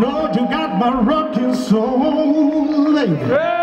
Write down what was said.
Lord, you got my rocking soul, lady.